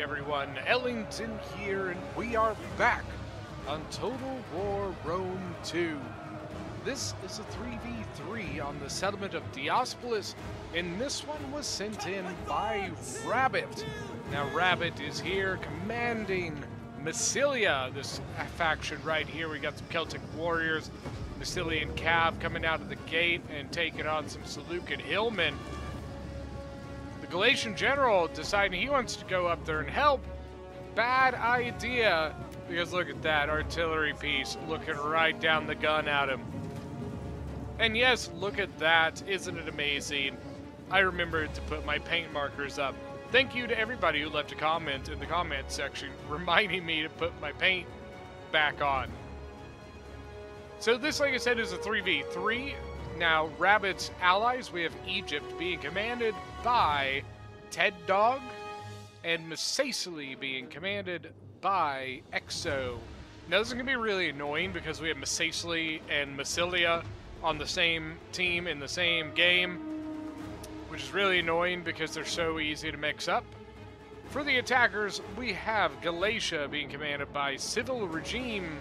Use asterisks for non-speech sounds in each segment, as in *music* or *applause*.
Everyone. Ellington here, and we are back on Total War Rome 2. This is a 3v3 on the settlement of Diospolis, and this one was sent in by Rabbit. Now, Rabbit is here commanding Massilia, this faction right here. We got some Celtic warriors, Massilian Cav coming out of the gate and taking on some Seleucid hillmen. Galatian general deciding he wants to go up there and help. Bad idea, because look at that artillery piece looking right down the gun at him. And yes, look at that. Isn't it amazing? I remembered to put my paint markers up. Thank you to everybody who left a comment in the comment section *laughs* reminding me to put my paint back on. So this, like I said, is a 3v3. Now, Rabbit's allies, we have Egypt being commanded by Ted Dog, and Masaesyli being commanded by Exo. Now, this is going to be really annoying because we have Masaesyli and Massilia on the same team in the same game, which is really annoying because they're so easy to mix up. For the attackers, we have Galatia being commanded by Civil Regime.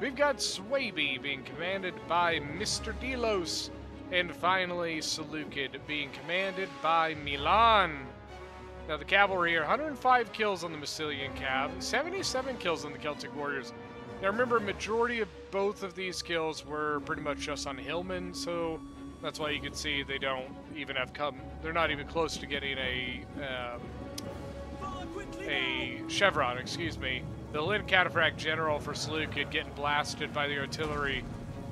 We've got Suebi being commanded by Mr. Delos. And finally, Seleucid being commanded by Milan. Now, the cavalry are 105 kills on the Massilian Cav, 77 kills on the Celtic Warriors. Now, remember, majority of both of these kills were pretty much just on Hillman, so that's why you can see they don't even have come. They're not even close to getting a um, a chevron. Excuse me. The Lynn Cataphract General for Seleucid getting blasted by the artillery.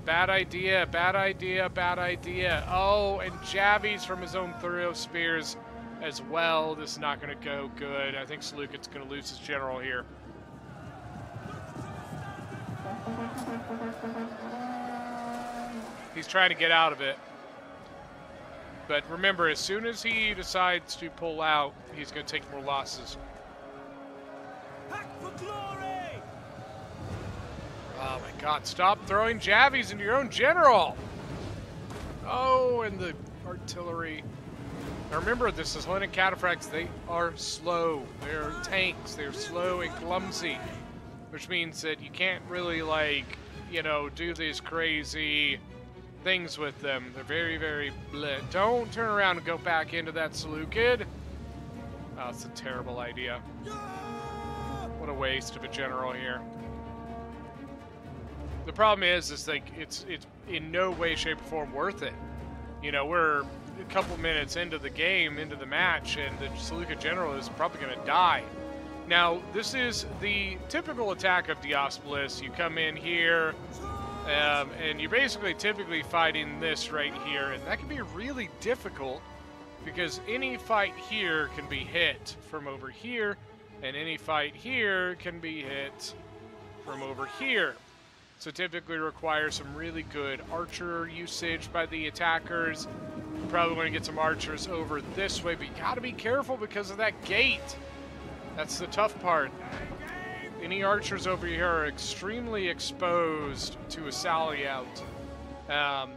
Bad idea, bad idea, bad idea. Oh, and Javi's from his own Thureos Spears as well. This is not going to go good. I think Seleucid's going to lose his general here. He's trying to get out of it. But remember, as soon as he decides to pull out, he's going to take more losses. Oh my god, stop throwing javies into your own general! Oh, and the artillery. Now remember, this is Hellenic Cataphracts. They are slow. They're tanks. They're slow and clumsy. Which means that you can't really, like, you know, do these crazy things with them. They're very, very bleh. Don't turn around and go back into that Seleucid. Oh, it's a terrible idea. What a waste of a general here. The problem is, is like it's it's in no way, shape, or form worth it. You know, we're a couple minutes into the game, into the match, and the Saluka general is probably going to die. Now, this is the typical attack of Diospolis. You come in here, um, and you're basically typically fighting this right here, and that can be really difficult because any fight here can be hit from over here, and any fight here can be hit from over here. So typically requires some really good archer usage by the attackers. You probably want to get some archers over this way, but you got to be careful because of that gate. That's the tough part. Any archers over here are extremely exposed to a sally out. Um,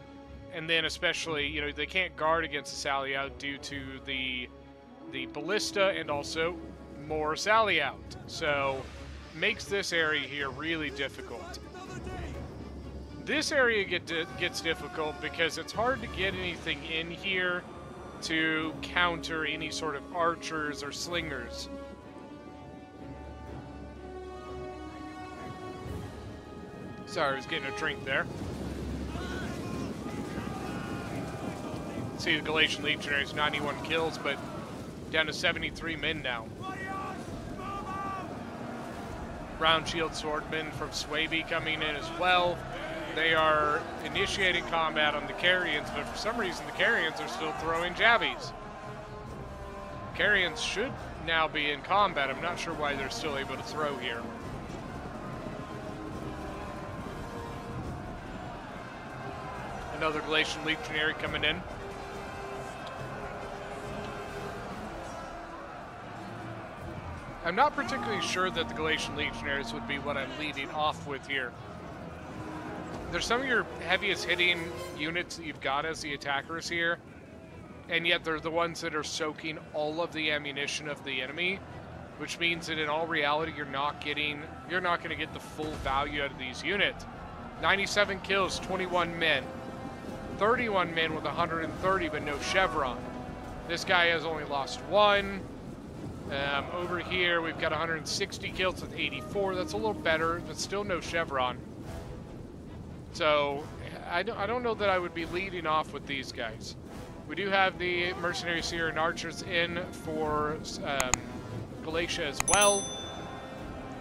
and then especially, you know, they can't guard against a sally out due to the the ballista and also more sally out. So makes this area here really difficult. This area get gets difficult because it's hard to get anything in here to counter any sort of archers or slingers. Sorry, I was getting a drink there. See the Galatian Legionaries, 91 kills, but down to 73 men now. Round Shield Swordman from Suebi coming in as well they are initiating combat on the Carians, but for some reason the Carians are still throwing javies. Carians should now be in combat. I'm not sure why they're still able to throw here. Another Galatian Legionary coming in. I'm not particularly sure that the Galatian Legionaries would be what I'm leading off with here there's some of your heaviest hitting units that you've got as the attackers here, and yet they're the ones that are soaking all of the ammunition of the enemy. which means that in all reality, you're not getting, you're not going to get the full value out of these units. 97 kills, 21 men. 31 men with 130, but no chevron. This guy has only lost one. Um, over here, we've got 160 kills with 84. That's a little better, but still no chevron. So, I don't, I don't know that I would be leading off with these guys. We do have the Mercenary Syrian Archers in for um, Galatia as well.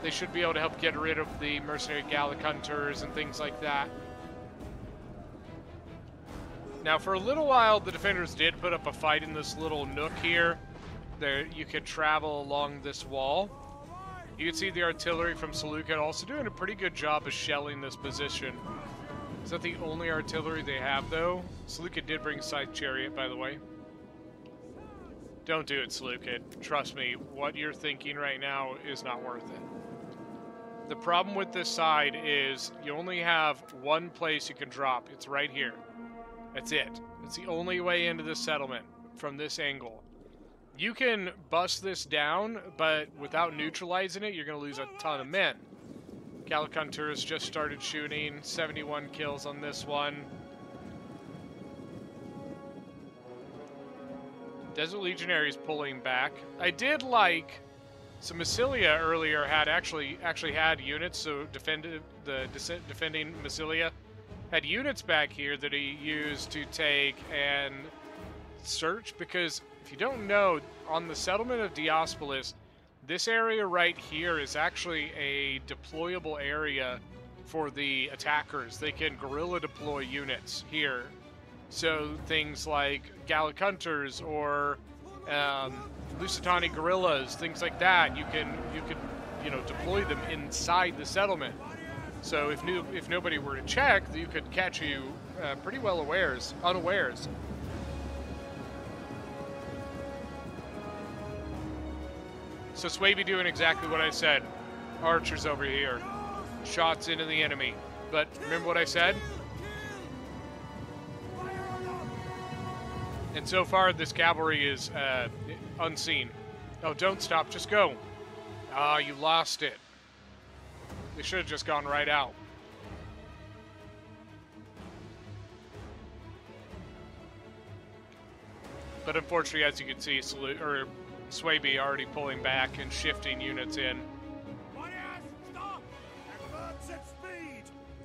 They should be able to help get rid of the Mercenary Gallic Hunters and things like that. Now, for a little while, the defenders did put up a fight in this little nook here. There, you could travel along this wall. You can see the artillery from Seleucid also doing a pretty good job of shelling this position. Is that the only artillery they have, though? Seleucid did bring Scythe Chariot, by the way. Don't do it, Seleucid. Trust me, what you're thinking right now is not worth it. The problem with this side is you only have one place you can drop. It's right here. That's it. It's the only way into this settlement from this angle. You can bust this down, but without neutralizing it, you're going to lose a ton of men. Gallic Hunters just started shooting. 71 kills on this one. Desert Legionaries pulling back. I did like... So Massilia earlier had actually actually had units, so defended the defending Massilia had units back here that he used to take and search because if you don't know, on the settlement of Diospolis, this area right here is actually a deployable area for the attackers. They can guerrilla deploy units here. So things like Gallic Hunters or um, Lusitani guerrillas, things like that, you can you can you know deploy them inside the settlement. So if new if nobody were to check, you could catch you uh, pretty well awares unawares. So Suebi doing exactly what I said. Archers over here. Shots into the enemy. But remember what I said? And so far, this cavalry is uh, unseen. Oh, don't stop. Just go. Ah, you lost it. They should have just gone right out. But unfortunately, as you can see, salute or Suebi already pulling back and shifting units in.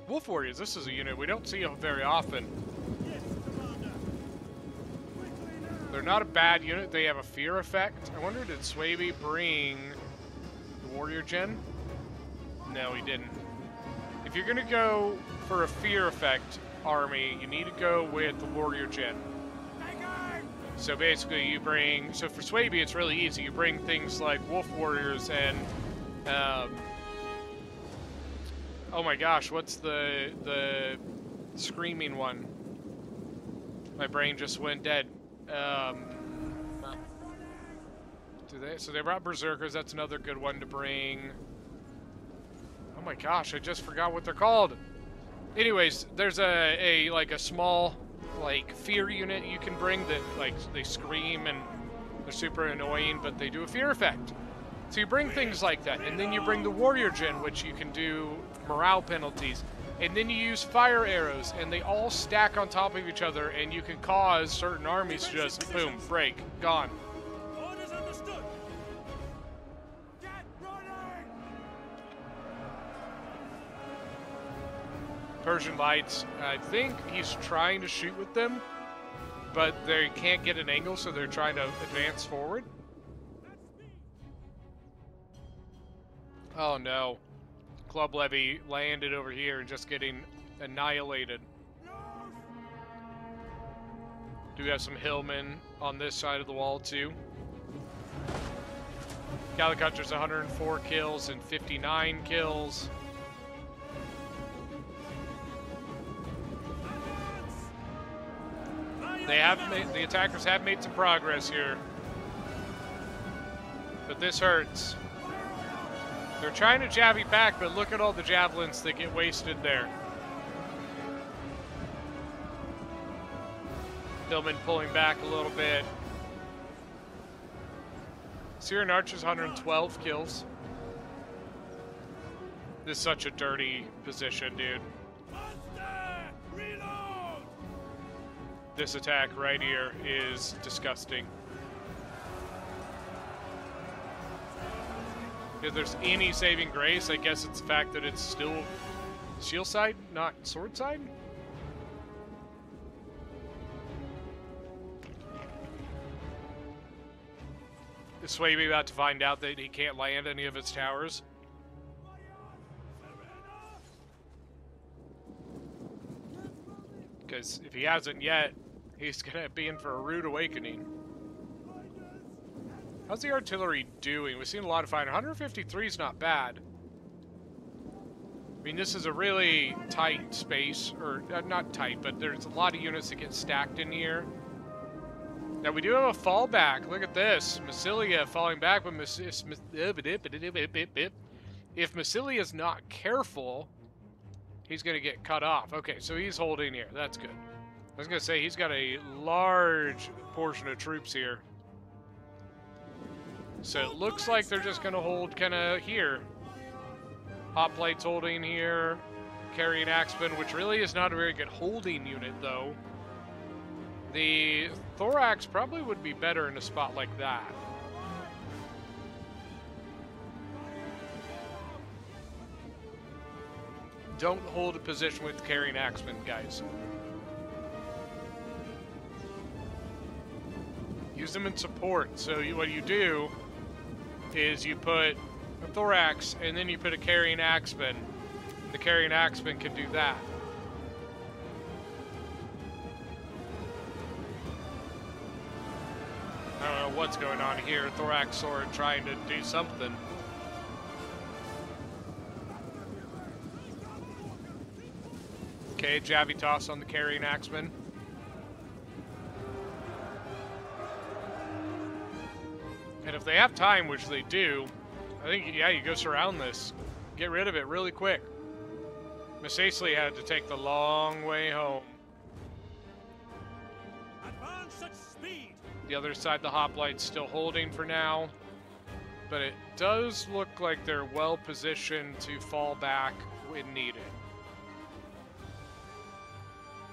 Wolf Warriors, this is a unit we don't see very often. They're not a bad unit. They have a fear effect. I wonder, did Suebi bring the Warrior Gen? No, he didn't. If you're going to go for a fear effect army, you need to go with the Warrior Gen. So basically, you bring. So for Suebi, it's really easy. You bring things like Wolf Warriors and. Um, oh my gosh, what's the the screaming one? My brain just went dead. Um, do they? So they brought Berserkers. That's another good one to bring. Oh my gosh, I just forgot what they're called. Anyways, there's a, a like a small like fear unit you can bring that like they scream and they're super annoying, but they do a fear effect. So you bring things like that, and then you bring the warrior gen, which you can do morale penalties, and then you use fire arrows, and they all stack on top of each other, and you can cause certain armies to just boom, break, gone. Persian Lights. I think he's trying to shoot with them, but they can't get an angle, so they're trying to advance forward. Oh no. Club Levy landed over here and just getting annihilated. Do we have some hillmen on this side of the wall too? Gallic 104 kills and 59 kills. They have made, the attackers have made some progress here. But this hurts. They're trying to jabbie back, but look at all the javelins that get wasted there. Hillman pulling back a little bit. Syrian Archers 112 kills. This is such a dirty position, dude. This attack right here is disgusting. If there's any saving grace, I guess it's the fact that it's still shield side, not sword side? Is Suebi about to find out that he can't land any of his towers? Because if he hasn't yet, he's going to be in for a rude awakening. How's the artillery doing? We've seen a lot of fire. 153 is not bad. I mean, this is a really tight space, or uh, not tight, but there's a lot of units that get stacked in here. Now we do have a fallback. Look at this. Massilia falling back, but if Massilia is not careful, he's going to get cut off. Okay, so he's holding here. That's good. I was going to say, he's got a large portion of troops here. So it looks like they're just going to hold kind of here. Hoplites holding here. Carian Axeman, which really is not a very good holding unit, though. The Thorax probably would be better in a spot like that. Don't hold a position with Carian axemen, guys. Use them in support. So you, what you do is you put a thorax and then you put a Carian axeman. The Carian axeman can do that. I don't know what's going on here. Thorax Sword trying to do something. Okay, Javitas on the Carian axeman. If they have time, which they do, I think, yeah, you go surround this. Get rid of it really quick. Miss Aisley had to take the long way home. The other side, the hoplites still holding for now. But it does look like they're well positioned to fall back when needed.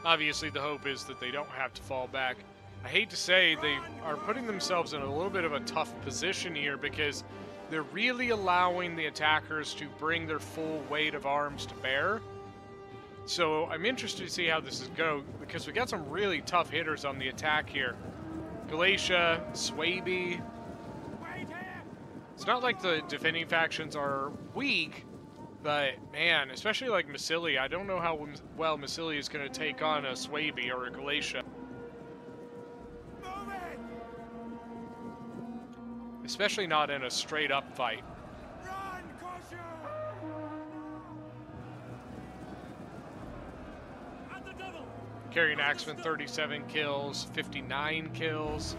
Obviously, the hope is that they don't have to fall back. I hate to say they are putting themselves in a little bit of a tough position here because they're really allowing the attackers to bring their full weight of arms to bear. So I'm interested to see how this is go because we got some really tough hitters on the attack here. Galatia, Suebi. It's not like the defending factions are weak, but man, especially like Massilia, I don't know how well Massilia is going to take on a Suebi or a Galatia. Especially not in a straight up fight. Carian Axeman, 37 kills, 59 kills.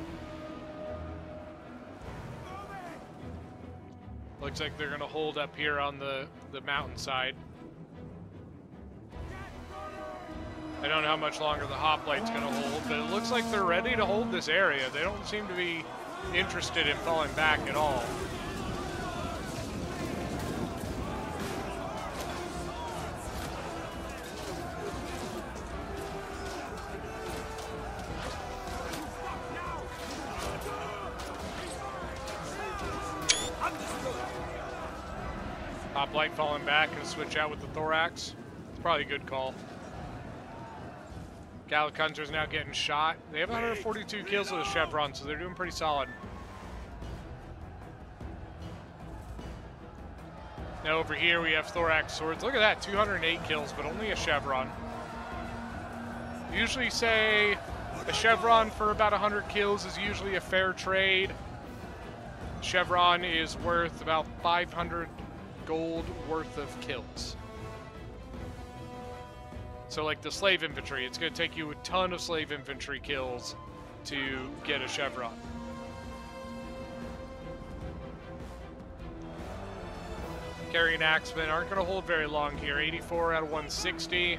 Looks like they're going to hold up here on the, the mountainside. I don't know how much longer the hoplite's going to hold, but it looks like they're ready to hold this area. They don't seem to be interested in falling back at all. Hoplite falling back and switch out with the Thorax. Probably a good call. Gallic Hunter's now getting shot. They have 142 kills with a Chevron, so they're doing pretty solid. Now over here we have Thorax Swords. Look at that, 208 kills, but only a Chevron. Usually say a Chevron for about 100 kills is usually a fair trade. Chevron is worth about 500 gold worth of kills. So like the slave infantry, it's going to take you a ton of slave infantry kills to get a chevron. Carian axemen aren't going to hold very long here. 84 out of 160.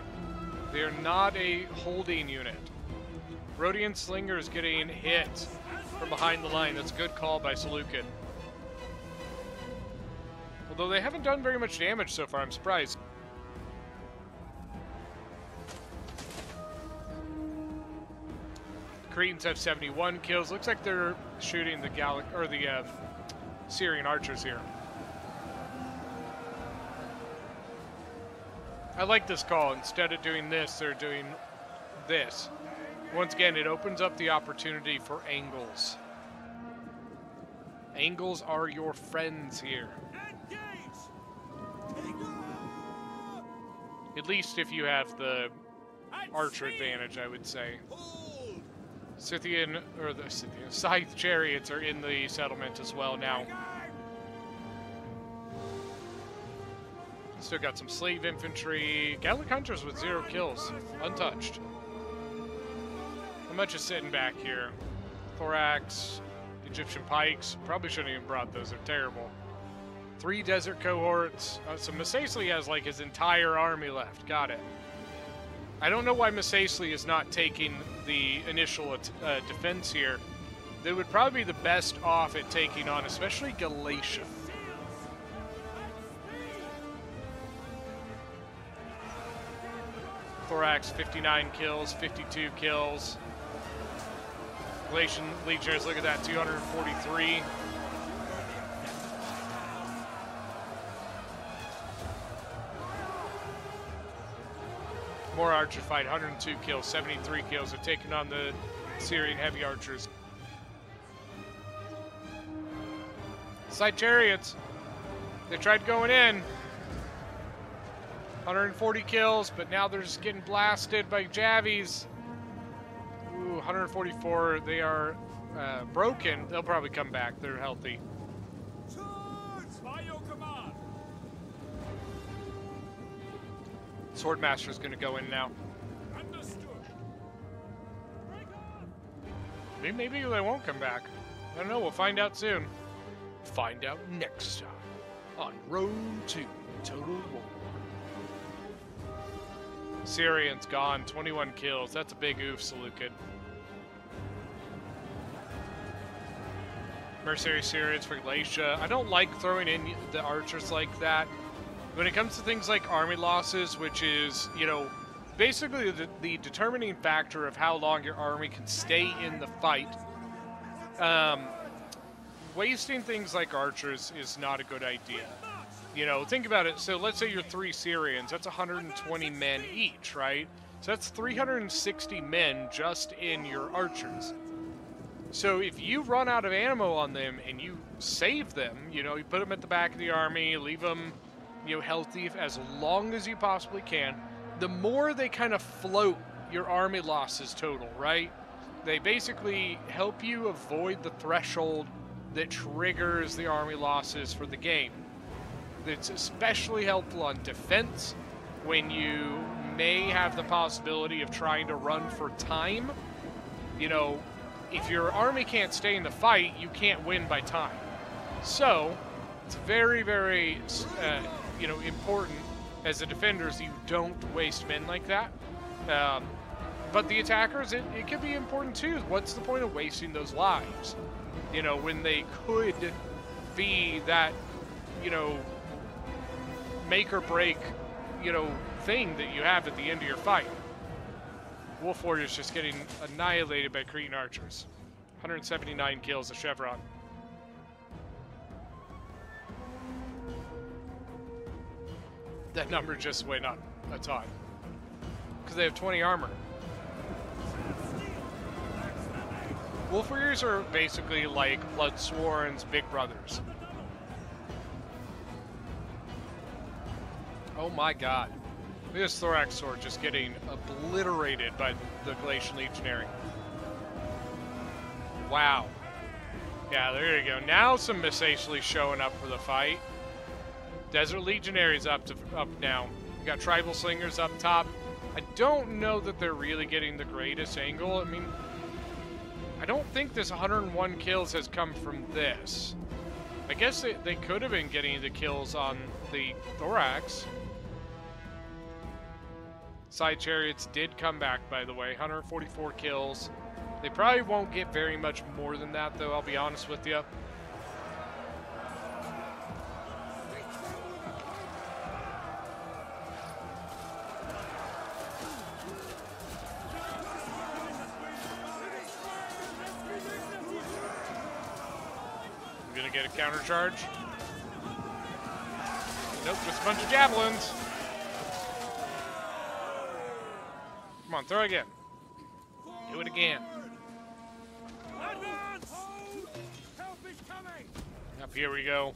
They're not a holding unit. Rhodian Slinger is getting hit from behind the line. That's a good call by Salukin. Although they haven't done very much damage so far, I'm surprised. Cretans have 71 kills. Looks like they're shooting the Gallic or the uh, Syrian archers here. I like this call. Instead of doing this, they're doing this. Once again, it opens up the opportunity for angles. Angles are your friends here. At least if you have the archer advantage, I would say. Scythian, or the Scythian, Scythe chariots are in the settlement as well now. Still got some slave infantry. Gallic hunters with zero kills, untouched. How much is sitting back here? Thorax, Egyptian pikes. Probably shouldn't even brought those. They're terrible. Three desert cohorts. Uh, so Masaesyli has like his entire army left. Got it. I don't know why Masaesyli is not taking the initial uh, defense here. They would probably be the best off at taking on, especially Galatia. Thorax, 59 kills, 52 kills. Galatian Legionnaires, look at that, 243. More archer fight, 102 kills, 73 kills. They're taking on the Syrian heavy archers. Scythe chariots. They tried going in. 140 kills, but now they're just getting blasted by Javies. Ooh, 144. They are uh, broken. They'll probably come back. They're healthy. Swordmaster's going to go in now. Maybe, maybe they won't come back. I don't know. We'll find out soon. Find out next time on Road to Total War. Syrian's gone, 21 kills. That's a big oof, Seleucid. Mercenary Syrians for Galatia. I don't like throwing in the archers like that. When it comes to things like army losses, which is, you know, basically the, the determining factor of how long your army can stay in the fight, um, wasting things like archers is not a good idea. You know, think about it. So let's say you're three Syrians. That's 120 men each, right? So that's 360 men just in your archers. So if you run out of ammo on them and you save them, you know, you put them at the back of the army, leave them, you know, healthy as long as you possibly can, the more they kind of float your army losses total, right? They basically help you avoid the threshold that triggers the army losses for the game. It's especially helpful on defense when you may have the possibility of trying to run for time. You know, if your army can't stay in the fight, you can't win by time. So, it's very, very, uh, you know, important as a defenders you don't waste men like that. Um, but the attackers, it, it can be important too. What's the point of wasting those lives? You know, when they could be that, you know, make or break, you know, thing that you have at the end of your fight. Wolf Warrior's just getting annihilated by Cretan archers. 179 kills a Chevron. That number just went up a ton. Because they have 20 armor. Wolf Warriors are basically like Bloodsworn's big brothers. Oh my god. Look at this Thorax Sword just getting obliterated by the Galatian Legionary. Wow. Yeah, there you go. Now some Masaesyli showing up for the fight. Desert Legionaries up to up now. We got Tribal Slingers up top. I don't know that they're really getting the greatest angle. I mean, I don't think this 101 kills has come from this. I guess they, they could have been getting the kills on the Thorax. Scythe Chariots did come back, by the way. 144 kills. They probably won't get very much more than that, though, I'll be honest with you. Get a counter charge? Nope, just a bunch of javelins. Come on, throw again. Do it again. Advance! Help is coming! Up here we go.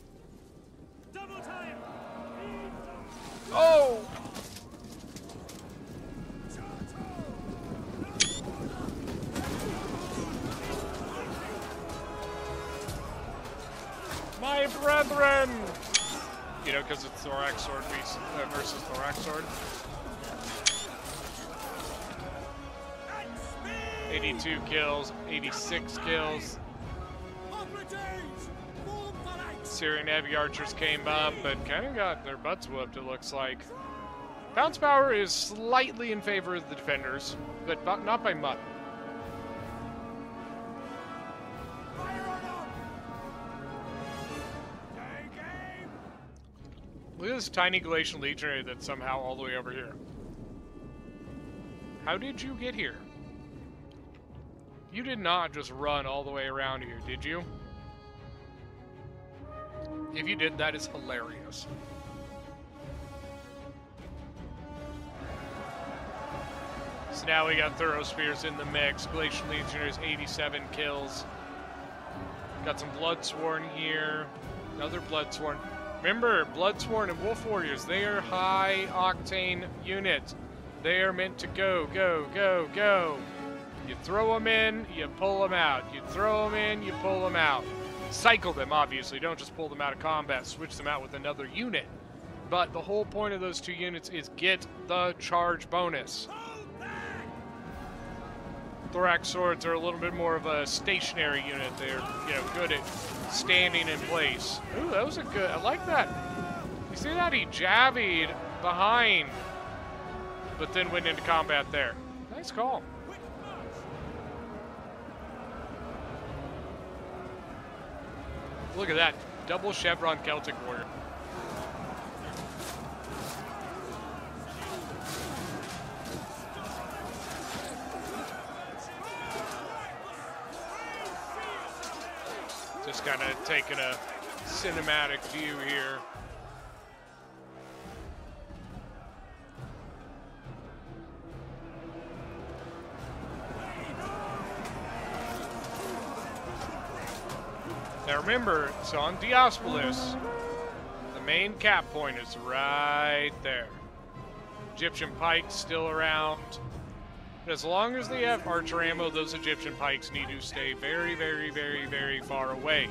Double time! Oh! Because it's Thorax Sword versus, uh, Thorax Sword. 82 kills, 86 kills. Syrian heavy archers came up, but kind of got their butts whooped, it looks like. Bounce power is slightly in favor of the defenders, but not by much. Look at this tiny Galatian legionary that's somehow all the way over here. How did you get here? You did not just run all the way around here, did you? If you did, that is hilarious. So now we got Thureos Spears in the mix. Galatian Legionnaires 87 kills. Got some Bloodsworn here. Another Bloodsworn. Remember, Bloodsworn and Wolf Warriors, they are high octane units. They are meant to go, go, go, go. You throw them in, you pull them out. You throw them in, you pull them out. Cycle them, obviously. Don't just pull them out of combat, switch them out with another unit. But the whole point of those two units is get the charge bonus. Thorax swords are a little bit more of a stationary unit. They're, you know, good at standing in place. Ooh, that was a good. I like that. You see that he javied behind, but then went into combat there. Nice call. Look at that double chevron Celtic warrior. Kind of taking a cinematic view here. Now remember, it's on Diospolis. The main cap point is right there. Egyptian pike still around. But as long as they have archer ammo, those Egyptian pikes need to stay very, very, very, very far away.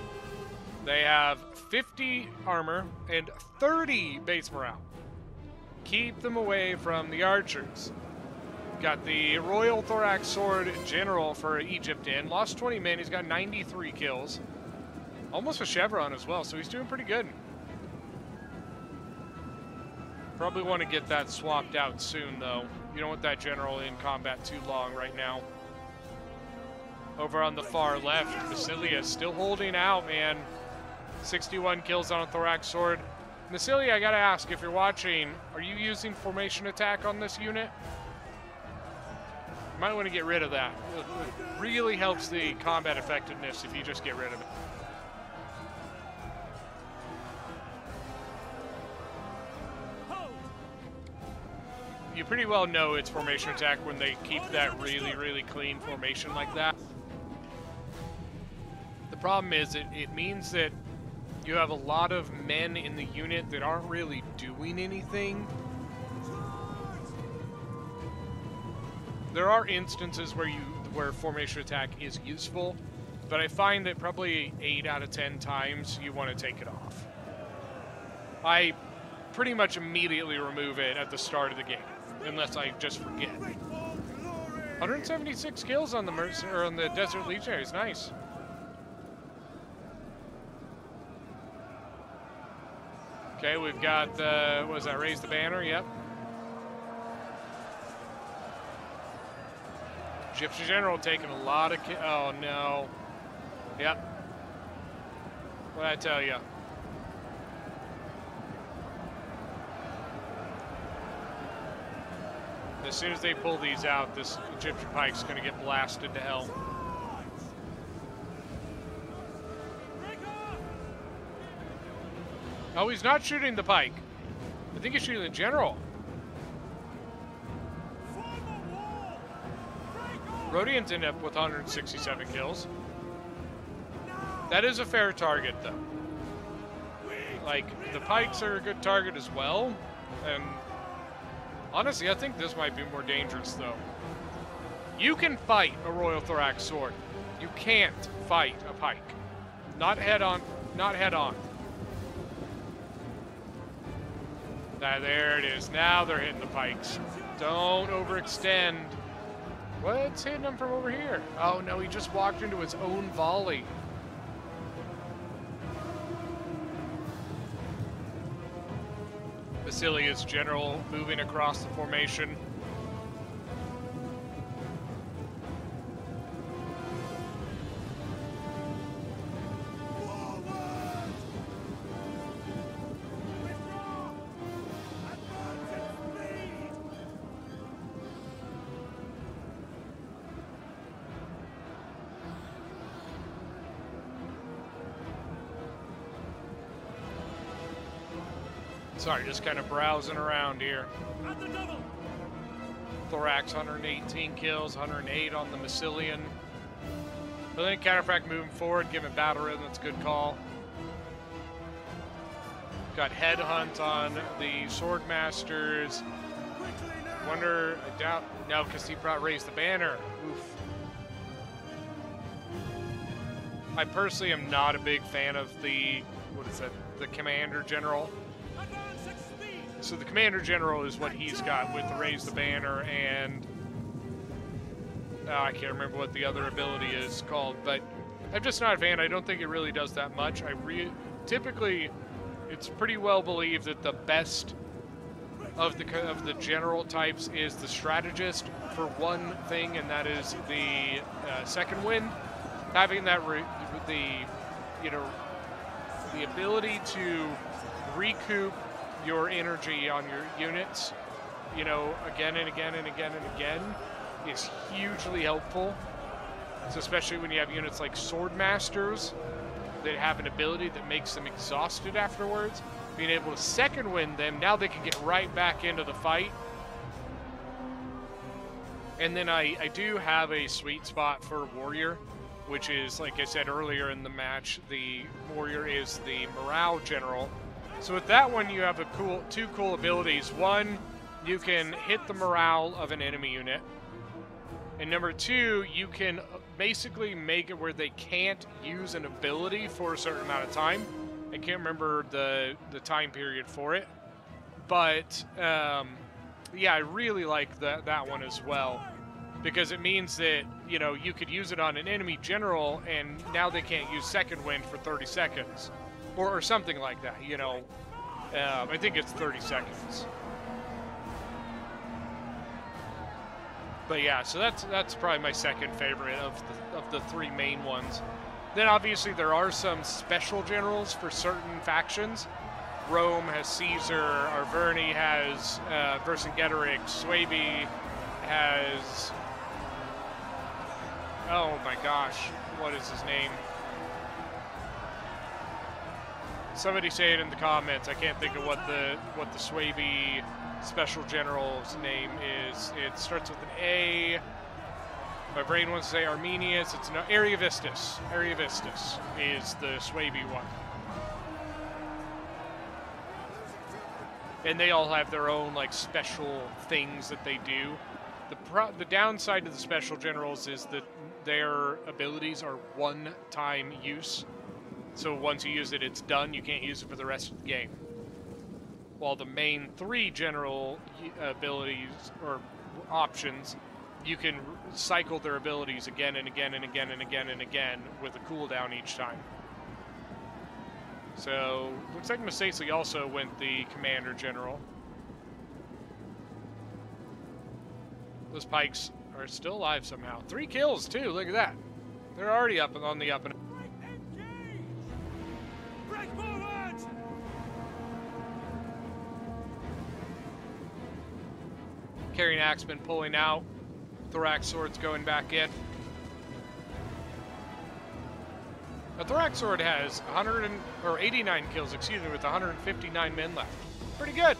They have 50 armor and 30 base morale. Keep them away from the archers. Got the Royal Thorax Sword General for Egypt in. Lost 20 men. He's got 93 kills. Almost a chevron as well, so he's doing pretty good. Probably want to get that swapped out soon, though. You don't want that general in combat too long right now. Over on the far left, Massilia still holding out, man. 61 kills on a thorax sword. Massilia, I gotta ask, if you're watching, are you using formation attack on this unit? You might want to get rid of that. It really helps the combat effectiveness if you just get rid of it. You pretty well know it's formation attack when they keep that really, really clean formation like that. The problem is it, it means that you have a lot of men in the unit that aren't really doing anything. There are instances where you where formation attack is useful, but I find that probably 8 out of 10 times you want to take it off. I pretty much immediately remove it at the start of the game, unless I just forget. Wait for glory! 176 kills on the Merc- or on the Desert Legionaries, nice. Okay, we've got uh, was that? Raise the banner. Yep. Egyptian general taking a lot of. Ki- oh no. Yep. What I tell you? As soon as they pull these out, this Egyptian pike's going to get blasted to hell. Oh, he's not shooting the pike. I think he's shooting the general. Rhodians end up with 167 kills. That is a fair target, though. Like, the pikes are a good target as well. And honestly, I think this might be more dangerous, though. You can fight a Royal Thorax sword. You can't fight a pike. Not head on. Not head on. Ah, there it is. Now they're hitting the pikes. Don't overextend. What's hitting him from over here? Oh no, he just walked into his own volley. Basilius general moving across the formation. Sorry, just kind of browsing around here. Thorax 118 kills, 108 on the Massilian. But then Cataphract moving forward, giving battle rhythm, that's a good call. Got Headhunt on the Swordmasters. Wonder, I doubt, no, because he brought Raise the Banner. Oof. I personally am not a big fan of the, what is that, the Commander General. So the Commander General is what he's got with the Raise the Banner and oh, I can't remember what the other ability is called, but I'm just not a fan. I don't think it really does that much. I re- typically it's pretty well believed that the best of the of the general types is the strategist for one thing, and that is the uh, second wind. Having that the you know the ability to recoup your energy on your units, you know, again and again and again and again, is hugely helpful. So especially when you have units like sword masters that have an ability that makes them exhausted afterwards, being able to second wind them, now they can get right back into the fight. And then I, I do have a sweet spot for warrior, which is like I said earlier in the match, the warrior is the morale general. So with that one, you have a cool two cool abilities. One, you can hit the morale of an enemy unit, and number two, you can basically make it where they can't use an ability for a certain amount of time. I can't remember the the time period for it, but um, yeah, I really like that that one as well because it means that you know you could use it on an enemy general, and now they can't use second wind for 30 seconds, or, or something like that. You know, um, I think it's 30 seconds. But yeah, so that's that's probably my second favorite of the of the three main ones. Then obviously there are some special generals for certain factions. Rome has Caesar, Arverni has uh, Vercingetorix, Suebi has oh my gosh, what is his name? Somebody say it in the comments. I can't think of what the what the Suebi special general's name is. It starts with an A. My brain wants to say Arminius. It's no Ariovistus. Ariovistus is the Suebi one. And they all have their own like special things that they do. The pro- the downside to the special generals is that their abilities are one-time use. So once you use it, it's done. You can't use it for the rest of the game. While the main three general uh, abilities or options, you can cycle their abilities again and again and again and again and again with a cooldown each time. So looks like Masaesyli also went the commander general. Those pikes are still alive somehow. Three kills too. Look at that. They're already up on the up and. Break Carian Axeman pulling out. Thorax swords going back in. The Thorax Sword has 100 and, or 89 kills, excuse me, with 159 men left. Pretty good.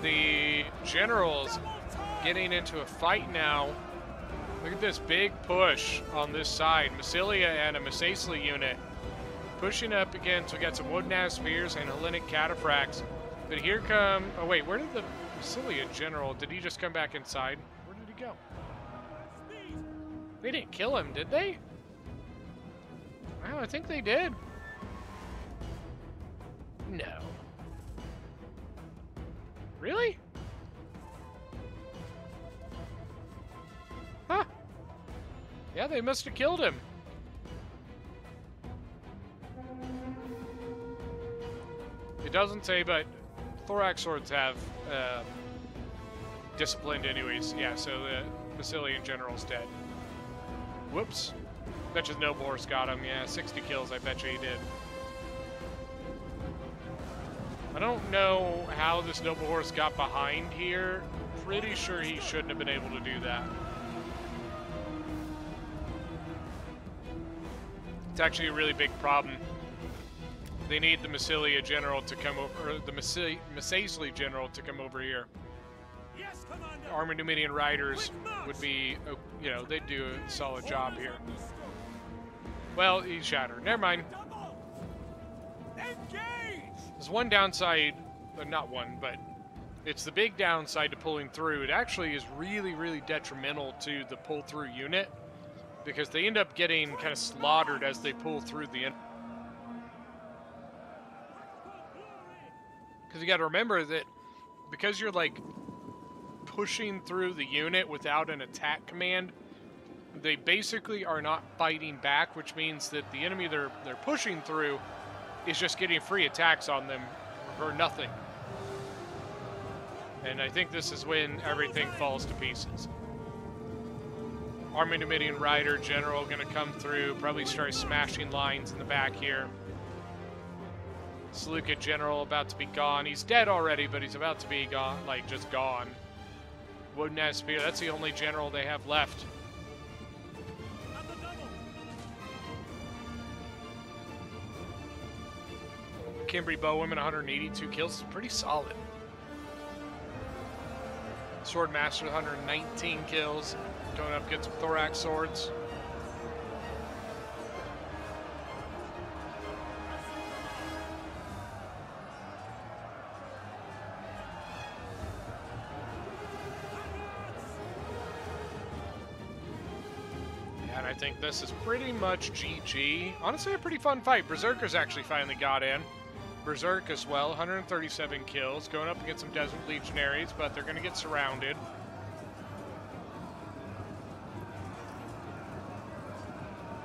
The generals getting into a fight now. Look at this big push on this side. Massilia and a Masaesyli unit pushing up against. We got some Wodenaz Spears and Hellenic Cataphracts. But here come. Oh, wait, where did the Massilia general? Did he just come back inside? Where did he go? They didn't kill him, did they? Well, I think they did. No. Really? Huh. Yeah, they must have killed him. It doesn't say, but thorax swords have uh, disciplined anyways. Yeah, so the Basilian general's dead. Whoops. Bet you Noble Horse got him. Yeah, 60 kills, I bet you he did. I don't know how this Noble Horse got behind here. Pretty sure he shouldn't have been able to do that. It's actually a really big problem. They need the Massilia general to come over, or the Masaesyli general to come over here. Yes, Commander. Armored Numidian riders would be, uh, you know, they'd do a solid job here. Well, he's shattered. Never mind. There's one downside, uh, not one, but it's the big downside to pulling through. It actually is really, really detrimental to the pull through unit because they end up getting kind of slaughtered as they pull through the Because you got to remember that because you're like pushing through the unit without an attack command, they basically are not fighting back, which means that the enemy they're they're pushing through is just getting free attacks on them for nothing. And I think this is when everything falls to pieces. Army Numidian Rider General gonna come through, probably start smashing lines in the back here. Seleucid General about to be gone. He's dead already, but he's about to be gone, like just gone. Wodenaz Spear, that's the only general they have left. Kimbri Bowwoman, 182 kills, is pretty solid. Swordmaster, 119 kills, going up against some Thorax swords. Think this is pretty much GG. Honestly, a pretty fun fight. Berserkers actually finally got in. Berserk as well, 137 kills, going up against some Desert Legionaries, but they're going to get surrounded.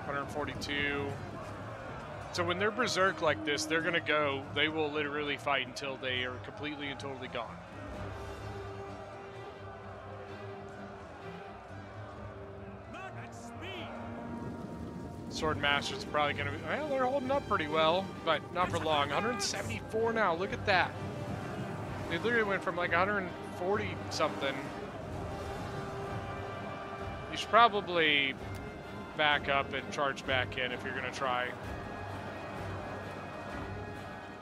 Hundred forty-two. So when they're berserk like this, they're gonna go. They will literally fight until they are completely and totally gone. Swordmaster's are probably going to be. Well, they're holding up pretty well, but not for long. 174 now. Look at that. They literally went from like 140 something. You should probably back up and charge back in if you're going to try.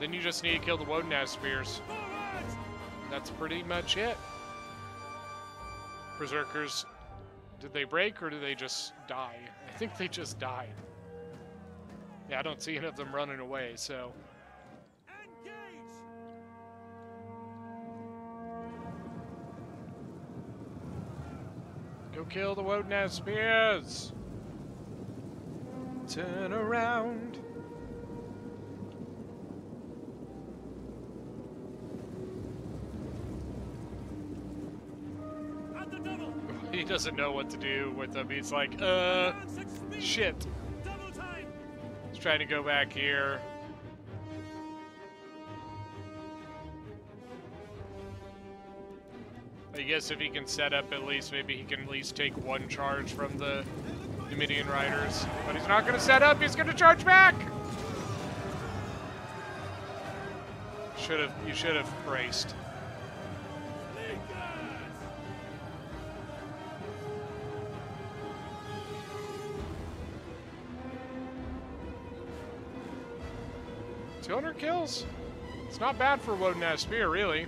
Then you just need to kill the Wodenaz Spears. That's pretty much it. Berserkers, did they break or did they just die? I think they just died. Yeah, I don't see any of them running away, so. Engage. Go kill the Wodenaz Spears! Turn around. *laughs* He doesn't know what to do with them. He's like, uh, shit. Trying to go back here. I guess if he can set up at least, maybe he can at least take one charge from the Numidian riders. But he's not going to set up, he's going to charge back! Should have, you should have braced. 200 kills. It's not bad for Wodenaz Spear, really.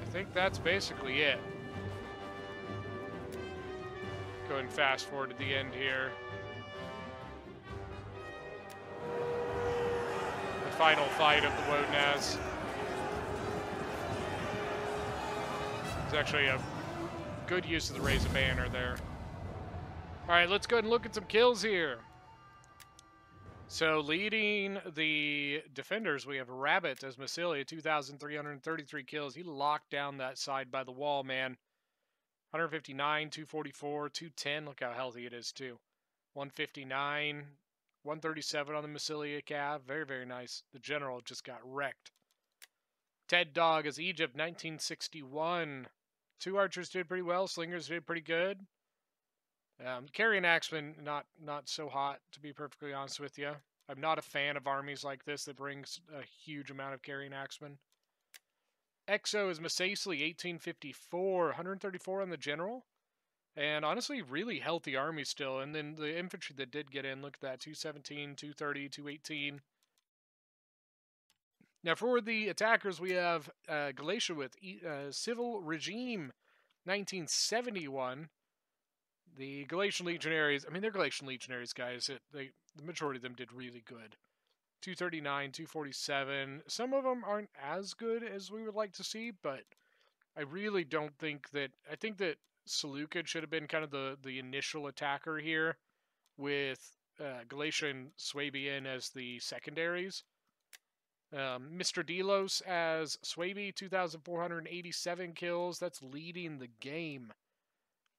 I think that's basically it. Going fast forward to the end here. The final fight of the Wodenaz. It's actually a good use of the a Banner there. Alright, let's go ahead and look at some kills here. So leading the defenders, we have Rabbit as Massilia, 2,333 kills. He locked down that side by the wall, man. 159, 244, 210. Look how healthy it is, too. 159, 137 on the Massilia Cav. Very, very nice. The General just got wrecked. Ted Dog as Egypt, 1961. Two archers did pretty well. Slingers did pretty good. Um, Carian Axeman, not not so hot, to be perfectly honest with you. I'm not a fan of armies like this that brings a huge amount of Carian Axeman. Exo is Masaesyli, 1854, 134 on the general. And honestly, really healthy army still. And then the infantry that did get in, look at that 217, 230, 218. Now, for the attackers, we have uh, Galatia with uh, Civil Regime 1971. The Galatian Legionaries, I mean, they're Galatian Legionaries, guys. It, they, the majority of them did really good. 239, 247. Some of them aren't as good as we would like to see, but I really don't think that. I think that Seleucid should have been kind of the, the initial attacker here, with uh, Galatia and Swabian as the secondaries. Um, Mr. Delos as Suebi, 2,487 kills. That's leading the game.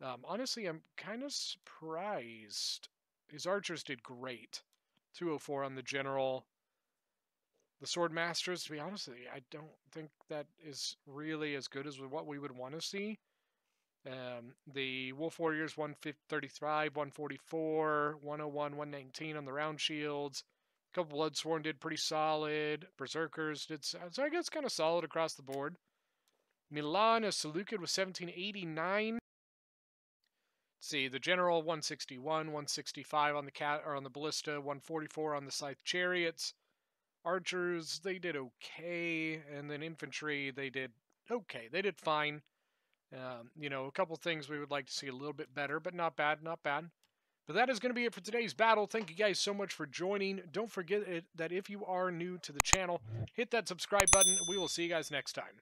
Um, honestly, I'm kind of surprised. His archers did great. 204 on the general. The sword masters, to be honest with I don't think that is really as good as what we would want to see. Um, the Wolf Warriors 135, 144, 101, 119 on the round shields. A couple Bloodsworn did pretty solid. Berserkers did so I guess kind of solid across the board. Milan as Seleucid was 1789 see the general 161 165 on the cat or on the ballista 144 on the scythe chariots. Archers they did okay and then infantry they did okay they did fine. Um, you know a couple things we would like to see a little bit better but not bad not bad. But that is going to be it for today's battle. Thank you guys so much for joining. Don't forget it, that if you are new to the channel hit that subscribe button. We will see you guys next time